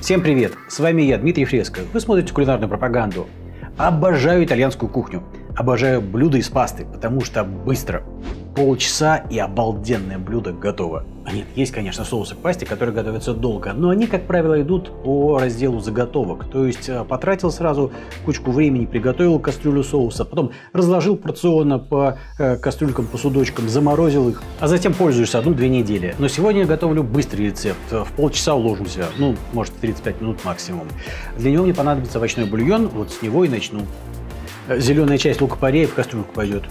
Всем привет! С вами я, Дмитрий Фреско. Вы смотрите кулинарную пропаганду. Обожаю итальянскую кухню. Обожаю блюда из пасты, потому что быстро. Полчаса и обалденное блюдо готово. А нет, есть, конечно, соусы к пасте, которые готовятся долго, но они, как правило, идут по разделу заготовок. То есть э, потратил сразу кучку времени, приготовил кастрюлю соуса, потом разложил порционно по э, кастрюлькам, по судочкам, заморозил их, а затем пользуешься одну-две недели. Но сегодня я готовлю быстрый рецепт. В полчаса уложимся, ну, может, 35 минут максимум. Для него мне понадобится овощной бульон, вот с него и начну. Э, Зеленая часть лука-порей в кастрюльку пойдет.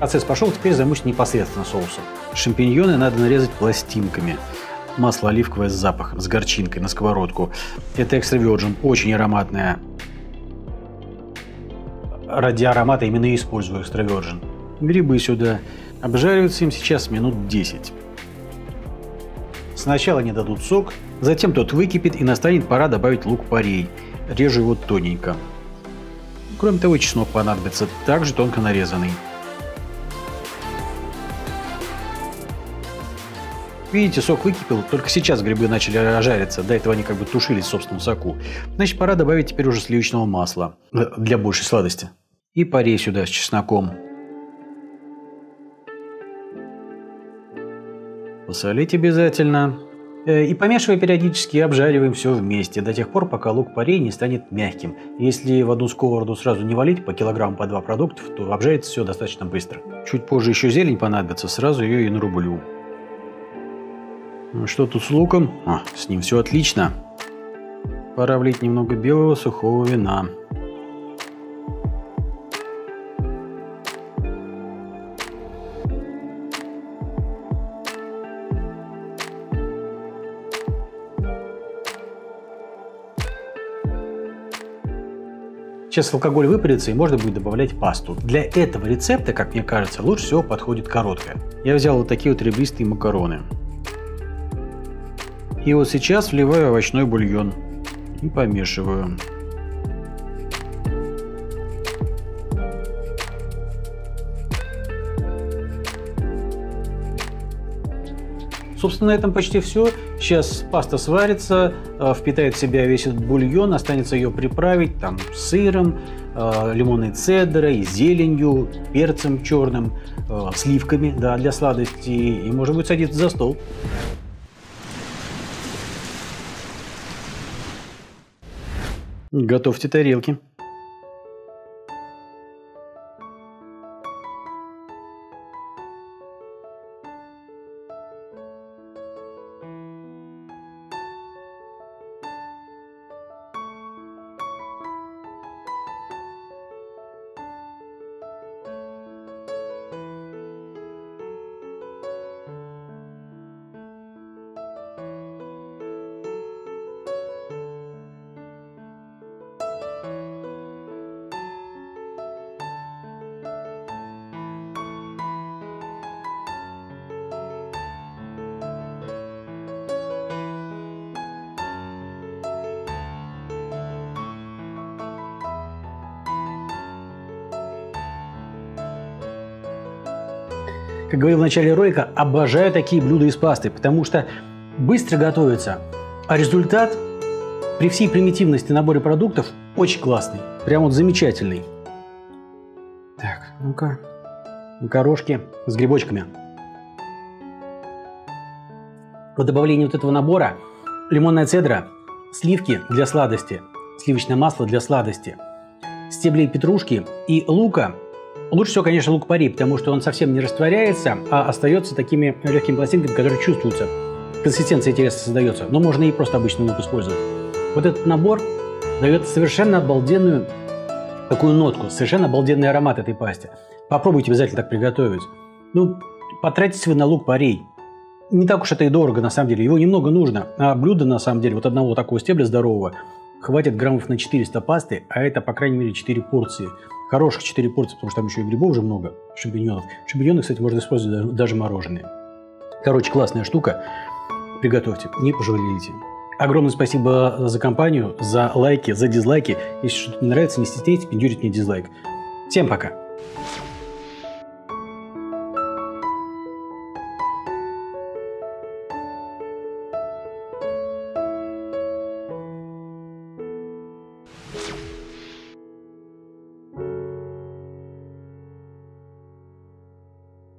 Процесс пошел, теперь займусь непосредственно соусом. Шампиньоны надо нарезать пластинками. Масло оливковое с запахом, с горчинкой на сковородку. Это экстра virgin, очень ароматное. Ради аромата именно и использую экстра virgin. Грибы сюда. Обжариваются им сейчас минут 10. Сначала они дадут сок, затем тот выкипит и настанет пора добавить лук-порей. Режу его тоненько. Кроме того, чеснок понадобится, также тонко нарезанный. Видите, сок выкипел, только сейчас грибы начали жариться, до этого они как бы тушились в собственном соку. Значит, пора добавить теперь уже сливочного масла для большей сладости. И парей сюда с чесноком. Посолить обязательно. Э, и помешивая периодически, обжариваем все вместе, до тех пор, пока лук-порей не станет мягким. Если в одну сковороду сразу не валить по килограмму, по два продуктов, то обжарится все достаточно быстро. Чуть позже еще зелень понадобится, сразу ее и нарублю. Ну, что тут с луком? А, с ним все отлично. Пора влить немного белого сухого вина. Сейчас алкоголь выпарится и можно будет добавлять пасту. Для этого рецепта, как мне кажется, лучше всего подходит короткая. Я взял вот такие вот ребристые макароны. И вот сейчас вливаю овощной бульон и помешиваю. Собственно, на этом почти все. Сейчас паста сварится, э, впитает в себя весь этот бульон, останется ее приправить там сыром, э, лимонной цедрой, зеленью, перцем черным, э, сливками да, для сладости и, может быть, садиться за стол. Готовьте тарелки. Как говорил в начале ролика, обожаю такие блюда из пасты, потому что быстро готовятся, а результат при всей примитивности набора продуктов очень классный. Прям вот замечательный. Так, ну-ка. Макарошки с грибочками. По добавлению вот этого набора лимонная цедра, сливки для сладости, сливочное масло для сладости, стебли петрушки и лука Лучше всего, конечно, лук-пари, потому что он совсем не растворяется, а остается такими легкими пластинками, которые чувствуются. Консистенция интересно создается, но можно и просто обычный лук использовать. Вот этот набор дает совершенно обалденную такую нотку, совершенно обалденный аромат этой пасте. Попробуйте обязательно так приготовить. Ну, потратите вы на лук-порей. Не так уж это и дорого, на самом деле. Его немного нужно. А блюдо, на самом деле, вот одного такого стебля здорового, хватит граммов на 400 пасты, а это, по крайней мере, 4 порции Хороших 4 порции, потому что там еще и грибов уже много, шампиньонов. Шампиньоны, кстати, можно использовать даже, мороженые. Короче, классная штука. Приготовьте, не пожалеете. Огромное спасибо за компанию, за лайки, за дизлайки. Если что-то не нравится, не стесняйтесь, пиндюрить мне дизлайк. Всем пока!